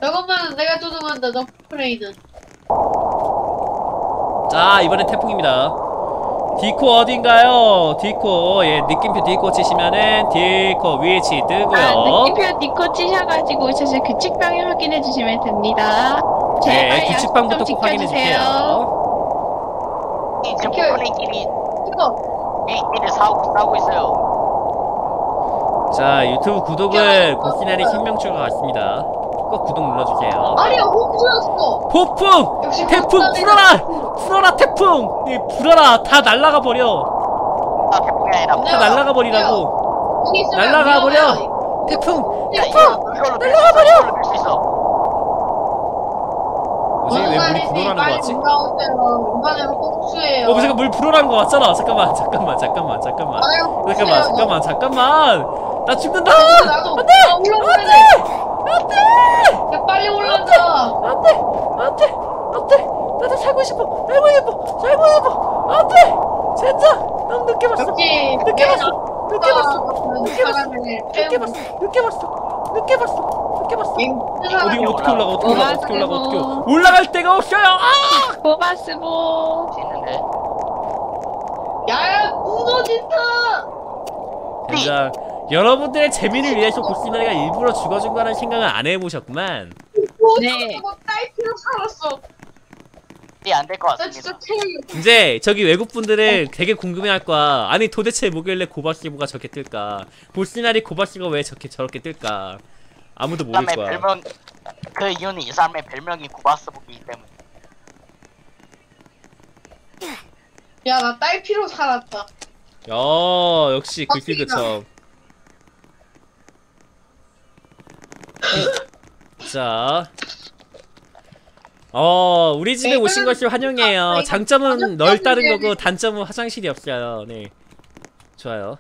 저것만 내가 조종한다. 너 플레이는. 자, 이번엔 태풍입니다. 디코 어딘가요? 디코 예 느낌표 디코 치시면은 디코 위치 아, 뜨고요. 느낌표 니코 치셔가지고 사실 규칙방을 확인해 주시면 됩니다. 제발 네 규칙방부터 좀꼭 확인해. 주세요. 이 지금 오케이. 오프닝끼리 이거 이끼리 싸우고 싸우고 있어요. 자 유튜브 구독을 고시나리 신명추가 왔습니다. 꼭 구독 눌러주세요. 아니야 호프였어. 폭풍! 역시 태풍. 불어라! 불어라 태풍! 이 불어라 다 날라가 버려. 아 태풍이 아니라 다 네. 날라가 버리라고. 있으면 날라가 버려. 위험해요. 태풍! 이거 이걸로 날라가 버려. 있어. 뭐지 왜 물이 불어라는 거 같지? 어 잠깐 물 불어라는 거 맞잖아. 잠깐만 잠깐만 잠깐만 잠깐만. 잠깐만. 잠깐만 잠깐만. 나 죽는다. 나도 안돼. 돼. 안돼! 야 빨리 올라가. 안돼! 안돼! 안돼! 나도 살고 싶어. 살고 싶어 살고 싶어 안돼! 진짜 너무 늦게 봤어. 역시 늦게 봤어. 늦게 봤어. 늦게 봤어. 늦게 봤어. 늦게 봤어. 늦게 봤어. 늦게 봤어. 어디 어떻게 올라가. 어떻게 올라가? 어떻게 올라가? 어떻게 올라가? 올라갈 데가 없어요! 아! 있는데. 야 무너진다. 진짜 여러분들의 재미를 위해서 고스나리가 일부러 죽어준 거라는 생각은 안 해보셨구만 네. 저거 딸피로 살았어. 이안될 것나 같습니다. 진짜 체력. 이제 저기 외국분들은 되게 궁금해할 거야 아니 도대체 뭐길래 고바시보가 저렇게 뜰까 보스나리 고바시가 왜 저렇게 저렇게 뜰까 아무도 이 모를 거야 별명 그 이유는 이 사람의 별명이 구바스북이기 때문에. 야나 딸피로 살았다. 야 역시 글귀그청 자 어, 우리 집에 오신 것을 환영해요. 장점은 넓다는 거고 단점은 화장실이 없어요. 네. 좋아요.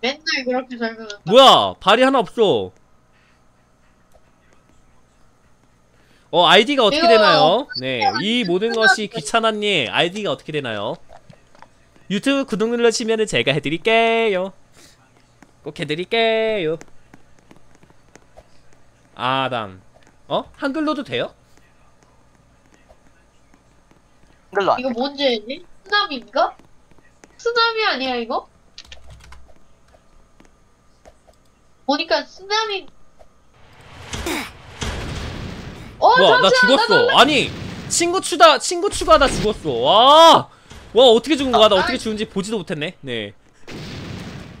맨날 그렇게 살면 뭐야? 발이 하나 없어. 어, 아이디가 어떻게 되나요? 네. 이 모든 것이 귀찮았니? 아이디가 어떻게 되나요? 유튜브 구독 눌러주시면 제가 해드릴게요. 꼭 해드릴게요. 아담. 어? 한글로도 돼요? 한글로 안 이거 뭔지 알지? 쓰나미인가? 쓰나미 아니야 이거? 보니까 쓰나미. 어 뭐야, 나 잠시만, 죽었어. 나- 나- 아니, 친구 추다, 친구 추가하다 죽었어. 와! 와, 어떻게 죽은 거야? 나 어떻게 죽은지 보지도 못했네. 네.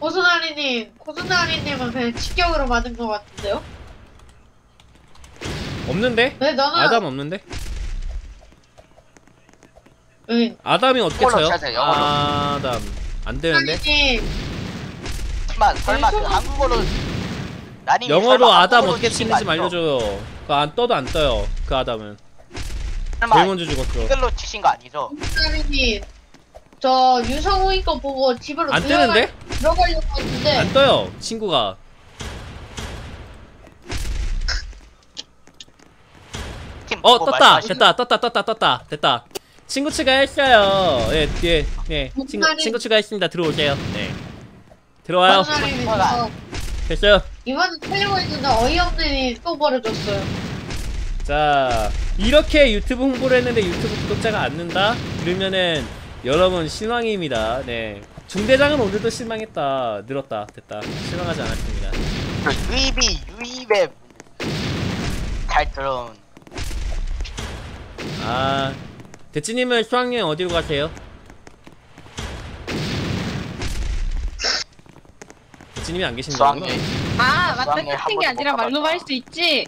고순아리님, 고순아리님은 그냥 직격으로 맞은 것 같은데요? 없는데? 왜 너는? 아담 없는데? 응. 아담이 어떻게 영어로 쳐요? 쳐야 돼요, 영어로. 아담 안 되는데? 고순아리님, 설마 설마 그 한국어로 영어로 아담 어떻게 치는지 좀 알려줘요. 그거 안 떠도 안 떠요. 그 아담은 설마 제일 먼저 죽었어. 한글로 치신 거 아니죠? 저 유성우이 거 보고 집으로 안 들어가- 뜨는데? 들어가려고 했는데 안 떠요. 친구가. 팀어 보고 떴다. 말씀하시는 됐다. 떴다. 떴다. 떴다. 됐다. 친구 추가했어요. 예, 예, 예. 친구 친구 추가했습니다. 들어오세요. 네. 들어와요. 됐어요. 이번에 살려고 했는데 어이없는 일이 또 벌어졌어요. 자 이렇게 유튜브 홍보를 했는데 유튜브 구독자가 안 는다? 그러면은 여러분 실망입니다 네 중대장은 오늘도 실망했다 늘었다 됐다 실망하지 않았습니다 그 유입이 유입에 잘 들어온 아 대치님은 수학여행 어디로 가세요? 대치님이 안 계신다구나 수학여행 아, 맞다. 수학여행 한 같은 게 번도 아니라 못 말로 가봤다. 할수 있지.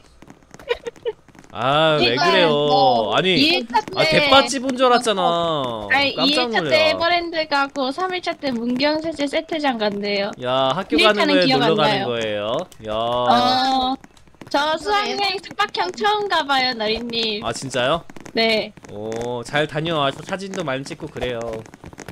아왜 이거는 그래요 뭐 아니 2일차 때. 아 대빠집 온 줄 알았잖아 아니, 깜짝 2일차 때 놀라 에버랜드 가고 3일차 때 문경세제 세트장 간대요. 야 학교 가는 거에 기억 놀러 안 가는 나요. 거예요 야 어, 저 수학여행 숙박형 처음 가봐요, 나리님. 아 진짜요? 네, 오, 잘 다녀와서 사진도 많이 찍고 그래요.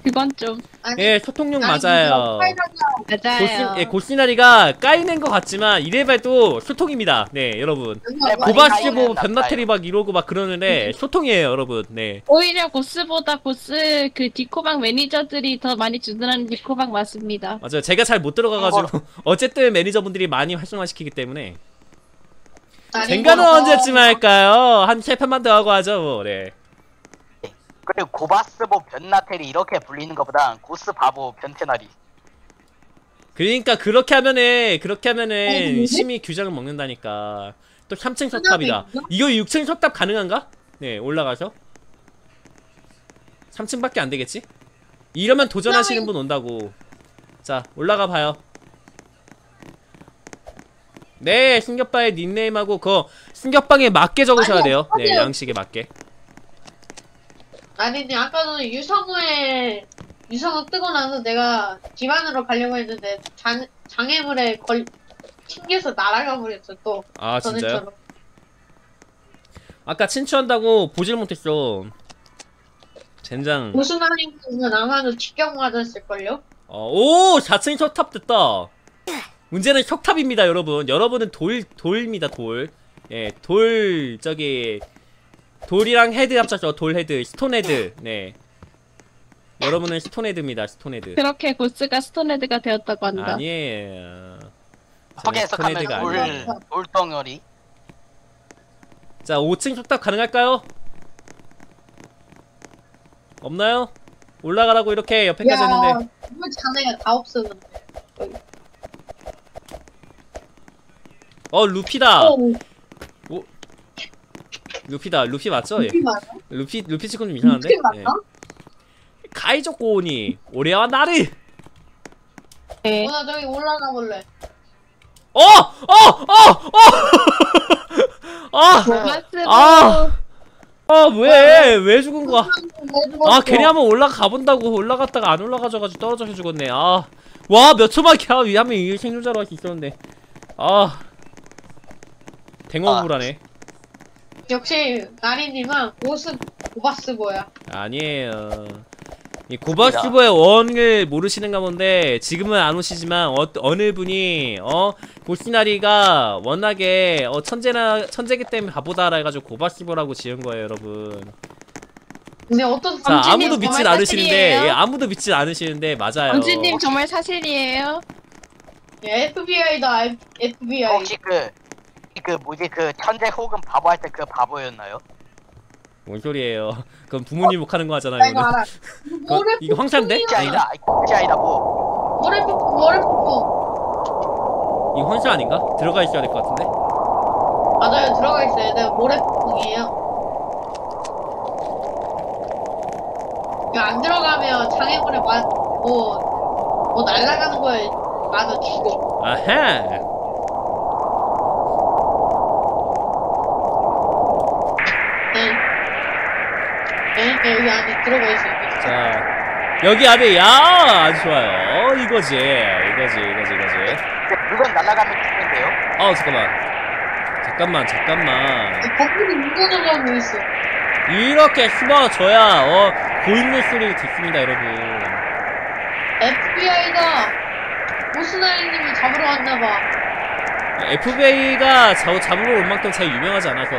그건 좀 아니, 예, 소통용 아니, 맞아요. 맞아요. 고시, 예, 고시나리가 까이는 것 같지만 이래봐도 소통입니다. 네, 여러분. 많이 고바시보 까이는 변나테리 막 이러고 막 그러는데 소통이에요, 여러분. 네. 오히려 보스보다 보스 그 디코방 매니저들이 더 많이 주둔하는 디코방 맞습니다. 맞아요. 제가 잘 못 들어가가지고 어쨌든 매니저분들이 많이 활성화시키기 때문에 젠가는 이거- 언제쯤 할까요? 한세 판만 더 하고 하죠, 뭐. 네. 그리고 고바스보 변나텔이 이렇게 불리는 것보다 고스 바보 변테나리. 그러니까 그렇게 하면은 그렇게 어, 하면은 뭐지? 심히 규장을 먹는다니까. 또 3층 석탑이다. 이거 6층 석탑 가능한가? 네, 올라가서. 3층밖에 안 되겠지? 이러면 도전하시는 분 온다고. 자, 올라가 봐요. 네, 승격방의 닉네임하고 그 승격방에 맞게 적으셔야 아니요, 돼요. 네, 아니요. 양식에 맞게. 아니, 근데 아까 전에 유성우에, 유성우 뜨고 나서 내가 집안으로 가려고 했는데, 장, 장애물에 걸, 튕겨서 날아가 버렸어, 또. 아, 진짜요? 전에처럼. 아까 친추한다고 보질 못했어. 젠장. 무슨 말인지는 아마도 직격 맞았을걸요? 어, 오! 4층 석탑 됐다. 문제는 석탑입니다, 여러분. 여러분은 돌, 돌입니다, 돌. 예, 돌, 저기, 돌이랑 head 합쳐서 돌 head, stone head, 네. 여러분은 stone head입니다, stone head. 그렇게 보스가 stone head가 되었다고 한다. 아니에요. 저는 stone 해석하면 head가 돌, 아니에요. 돌덩어리? 자, 5층 석탑 가능할까요? 없나요? 올라가라고 이렇게 옆에까지 했는데. 정말 자네가 다 없었는데. 어, 루피다. 어, 루피다. 루피 맞죠? 예. 루피 맞아? 루피, 루피 치고는 이상한데? 루피 예. 맞나? 카이조 고오니 오레와 나르 네. 어, 나 저기 올라가 볼래. 어! 어! 어! 어! 아! 고마스보. 아! 아, 왜? 왜 죽은 거야? 어, 아, 괜히 한번 올라가 본다고 올라갔다가 안 올라가져가지고 떨어져서 죽었네. 아. 와, 몇 초밖에 하면 이게 생존자로 할 수 있었는데. 아. 댕어불하네. 역시 나리님은 고스 고바스보야. 아니에요. 이 고바스보의 원을 모르시는가 본데 지금은 안 오시지만 어, 어느 분이 어 고시나리가 워낙에 어 천재나 천재기 때문에 바보다라 해가지고 고바스보라고 지은 거예요, 여러분. 근데 어떤 자 아무도 믿진 않으시는데? 예, 아무도 믿진 않으시는데 맞아요. 엄지님 정말 사실이에요? 예, FBI다 FBI. 혹시 그, 그 뭐지 그 천재 혹은 바보 할 때 그 바보였나요? 뭔 소리예요? 그건 부모님 욕하는 거 하잖아요. 나 이거. 알아. 모래 이거 황사인데? 그게 아니다. 그게 아니다 뭐. 모래 폭풍 모래 폭풍. 이거 황사 아닌가? 들어가 있어야 될 것 같은데. 맞아요 들어가 있어요. 내가 모래 폭풍이에요. 이거 안 들어가면 장애물에 맞 뭐뭐 뭐 날아가는 거에 맞아 죽어. 아하. 네. 네, 네 여기 안에 들어가 있어요. 자 여기 안에 야 아주 좋아요. 어, 이거지 이거지 이거지 이거지. 물건 날아가면 죽는데요? 아 잠깐만 잠깐만 잠깐만 거꾸로 무거워져가고 있어. 이렇게 숨어줘야 어 고인물 소리 듣습니다 여러분. FBI가 보스나이님을 잡으러 왔나봐. FBI가 자, 잡으러 올 만큼 잘 유명하지 않아서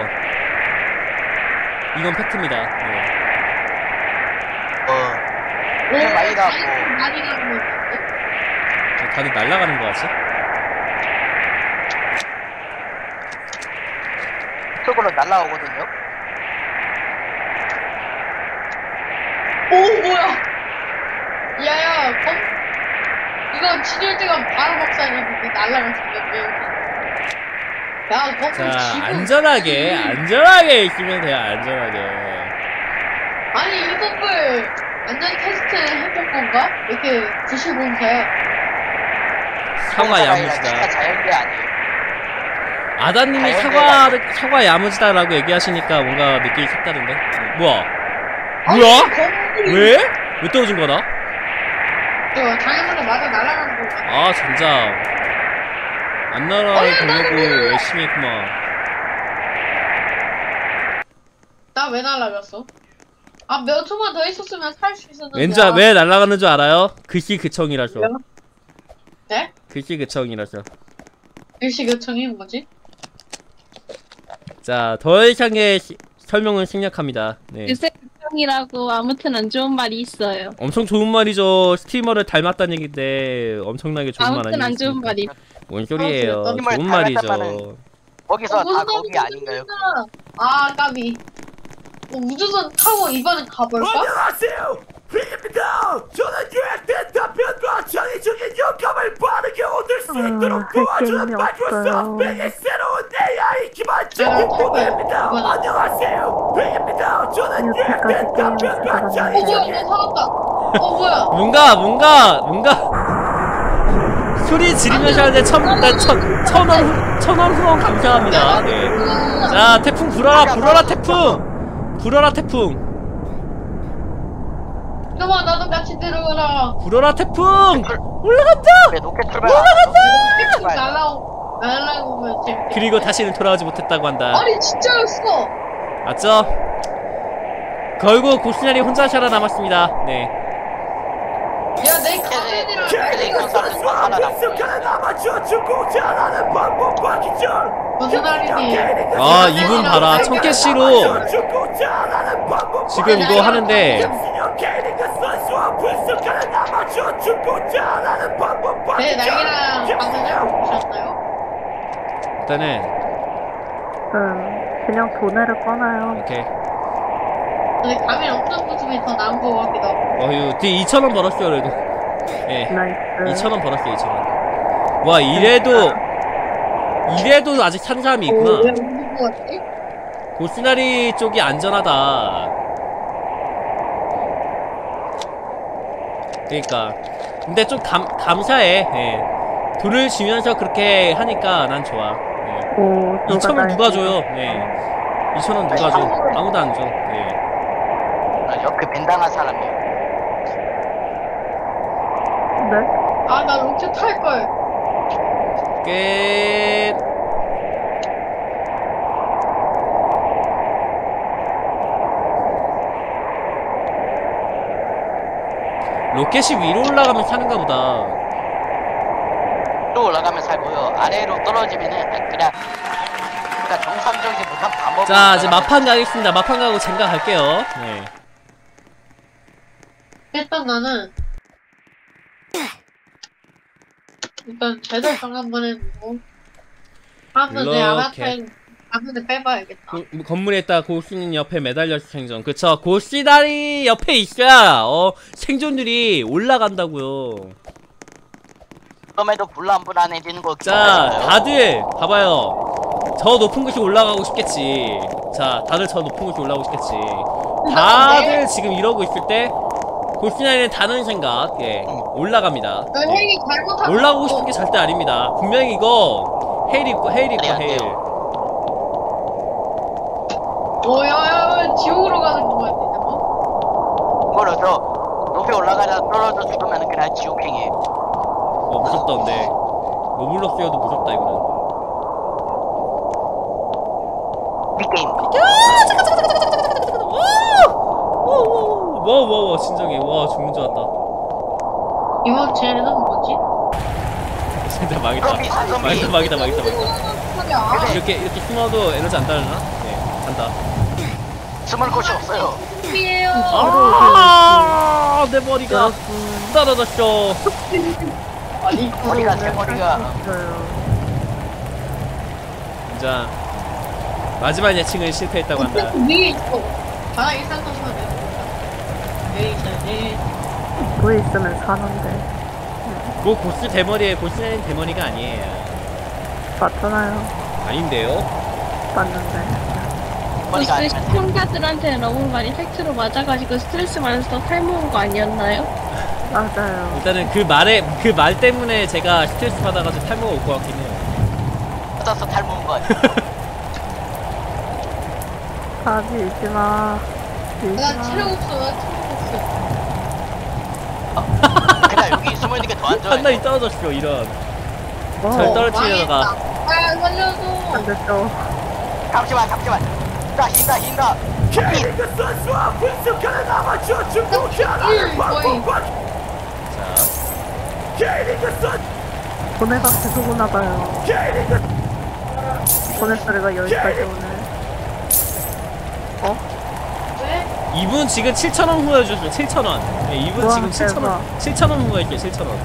이건 팩트입니다. 네. 어. 오, 좀 많이 나고. 장애물 많이 같은데? 다들 날아가는 거 같지? 쪽으로 날아오거든요. 오 뭐야? 야야 검 이거 때가 바로 날라갔어 몇 명. 야 검. 자 안전하게 안전하게 있으면 돼요 안전하게. 아니 이 건물 안전 테스트 해본 건가? 왜 이렇게 구실공사야? 사과 진짜 야무지다. 자연계 아니에요. 아다님이 자연계가 사과 사과 야무지다라고 얘기하시니까 뭔가 느낌이 색다른데. 어, 뭐야? 뭐야? 왜? 왜 떨어진 거다? 저 장애물에 맞아 날아가는 거. 아 전장. 안 날아보려고 열심히 했구만. 나 왜 날아갔어? 아 몇 초만 더 있었으면 살 수 있었는데. 왠지 아, 왜 날아가는 줄 알아요? 글씨 그청이라서. 왜요? 네? 글씨 그청이라서. 일시교청이 뭐지? 자, 더 이상의 시- 설명은 생략합니다. 네. 요새 이라고 아무튼 안 좋은 말이 있어요. 엄청 좋은 말이죠. 스티머를 닮았다는 얘기인데 엄청나게 좋은 말 아무튼 안? 좋은 말이. 뭔 소리예요? 좋은 말이죠. 거기서 어, 다 거기 아닌가요? 아 까비. 뭐 우주선 타고 이번엔 가볼까? 안녕하세요. 휘입니다. 저는 유해된 답변과 전의적인 영감을 빠르게 얻을 수 아, 있도록 할 도와주는 게임이 마이크로소프트 없어요. 의 새로운 AI 기반 제가 제품 탈거예요. 모델입니다. 이거는. 안녕하세요. 휘입니다. 저는 게임을 답변과 잘하는 어 뭐야 살았다 어 뭐야 뭔가 뭔가 뭔가 소리 지르면서 하는데 천천천 천원 후원 감사합니다. 네. 자 태풍 불어라 불어라 태풍 불어라 태풍 이놈아 나도 같이 들어가라 불어라 태풍 올라간다. 그래 로켓 출발 로켓 출발 날라오 날라오면 재밌겠다 그리고 다시는 돌아오지 못했다고 한다. 아니 진짜였어 맞죠? 결국 고시나리 혼자 살아남았습니다. 네. 야내 가 축구 잘하는. 무슨 말이니? 아 이분 봐라. 방법과 지금 이거 하는데. 날개랑 방송을 보셨나요? 일단은 음, 그냥 돈을 꺼놔요. 이렇게 근데 가면 없는 모습이 더 나은 것 같기도 하고. 어휴 뒤 2천원 벌었어요 그래도 예 nice. 2천원 벌었어요 2천원 와 이래도 이래도 아직 산 사람이 어, 왜 있구나 같지? 고시나리 쪽이 안전하다 그러니까 근데 좀 감, 감사해 예. 돈을 주면서 그렇게 하니까 난 좋아 예. 오, 2천원 날- 누가 줘요 네. 2천원 누가 줘 아무도 안 줘 예. 나 옆에 벤당한 사람이 야 네? 아나 로켓 탈걸 끝. 로켓이 위로 올라가면 사는가 보다. 또 올라가면 살고요. 아래로 떨어지면은 그냥 그러니까 정상적인 자 이제 마판 가겠습니다. 마판 가고 젠가 갈게요. 네. 일단 나는 일단 제대로 정 한번 해보고 한번 내 이렇게. 아바타에 가면을 빼봐야겠다. 고- 건물에 있다 고수님 옆에 매달려서 생존. 그쵸. 고시다리 옆에 있어야! 어 생존율이 올라간다고요. 그럼에도 불안불안 해지는 거 자? 다들 봐봐요. 저 높은 곳이 올라가고 싶겠지. 자 다들 저 높은 곳이 올라가고 싶겠지. 다들 지금 이러고 있을 때 골프나이는 다른 생각. 예 올라갑니다. 그 예. 핵이 잘못하고. 올라가고 싶은 게 절대 아닙니다. 분명히 이거 헤일 있고 헤일 있고 헤일 돼요. 오야야 지옥으로 가는 거 같아 뭐? 그걸로 저 높이 올라가다 떨어져 죽으면 그냥 지옥행이에요. 어 무섭다 근데. 노블럭 쓰여도 무섭다 이거는. 이 게임 와와와 진정해. 와 죽는 줄 알았다. 이번 쟤는 뭐지? 진짜 망했다. 좀비 좀비. 망했다 망했다 망했다 망했다. 소리야 이렇게 이렇게 숨어도 에너지 안 따르나? 네 간다. 숨을 곳이 없어요. 소리예요. 아내 머리가 떨어졌어. 아니 머리가 제 머리가. 자 마지막 예측은 실패했다고 한다. 위에 있어 바닥에 왜 있어야지 뭐 있으면 사는데. 그 고스 대머리에 고스는 대머리가 아니에요 맞잖아요. 아닌데요? 맞는데. 머리가 보스 아니면 시청자들한테 너무 많이 팩트로 맞아가지고 스트레스 받아서 탈모인 거 아니었나요? 맞아요. 일단은 그 말에 그 말 때문에 제가 스트레스 받아가지고 탈모가 올 것 같긴 해요 찾아서 탈모인 거 아니야 다 밀지 마. 밀지 나 마. 체력 없어 나 체력 없어 그냥 여기 숨어있는 게 더 안좋아요 판단이 떨어졌어 이런. 어, 절 떨어뜨리다가. 아 살려줘. 안 됐죠. 잠시만 잠시만. 나 흰다 흰다. 자. K리그 선 보내가 계속 오나 봐요. K리그 보내 소리가 여기까지 오네. 왜? 이분 지금 7,000원 후회해줬어요 7,000원 네, 이분 와, 지금 7,000원 대박. 7,000원 후회했어요 7,000원